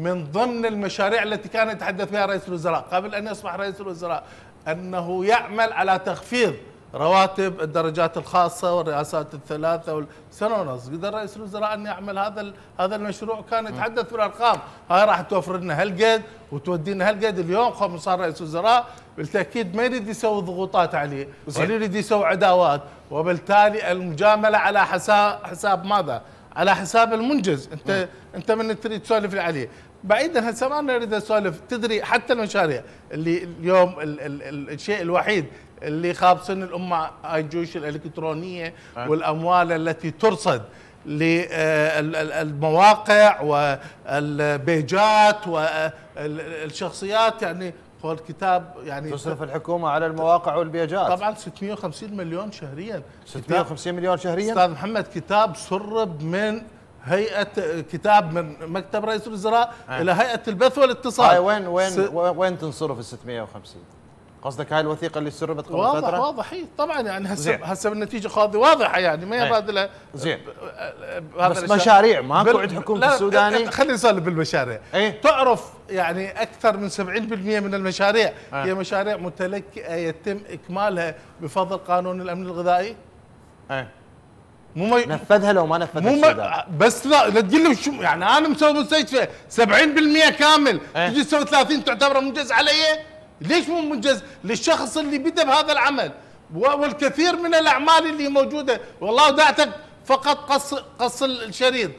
من ضمن المشاريع التي كان يتحدث بها رئيس الوزراء قبل أن يصبح رئيس الوزراء أنه يعمل على تخفيض رواتب الدرجات الخاصة والرئاسات الثلاثة والسنة ونص قدر رئيس الوزراء أن يعمل هذا هذا المشروع؟ كان يتحدث بالأرقام. هاي راح توفر لنا هالقد وتودينا هالقد. اليوم خم صار رئيس وزراء بالتأكيد ما يريد يسوي ضغوطات عليه ولا يريد يسوي عداوات وبالتالي المجاملة على حساب حساب ماذا؟ على حساب المنجز. انت انت من تريد تسولف عليه. بعيدا هسه ما نريد أسولف؟ تدري حتى المشاريع اللي اليوم ال ال ال الشيء الوحيد اللي خابصين الأمة هاي الجيوش الإلكترونية والأموال التي ترصد للمواقع والبيجات والشخصيات يعني هو الكتاب يعني تصرف الحكومة على المواقع والبيجات طبعا 650 مليون شهريا 650 مليون شهريا أستاذ محمد كتاب سرب من هيئه كتاب من مكتب رئيس الوزراء أه. إلى هيئة البث والاتصال هاي وين وين. وين تنصرف ال 650 قصدك هاي الوثيقة اللي سربت قبل واضح فتره واضح. هي طبعا يعني هسه هسه النتيجه خاضي. واضحه يعني ما يبادله زين. بس مشاريع ماكو عند حكومة السوداني. خلينا نسولف بالمشاريع. إيه؟ تعرف يعني أكثر من 70% من المشاريع آه؟ هي مشاريع متلكئة يتم إكمالها بفضل قانون الأمن الغذائي؟ إيه. مو مي... نفذها لو ما نفذها مو السودان. بس لا لا تقول لي شو يعني أنا مسوي مستشفى 70% كامل. آه؟ تجي تسوي 30 تعتبره منجز علي؟ ليش مو منجز؟ للشخص اللي بدا بهذا العمل. والكثير من الأعمال اللي موجودة والله دعتك فقط قص قص الشريط.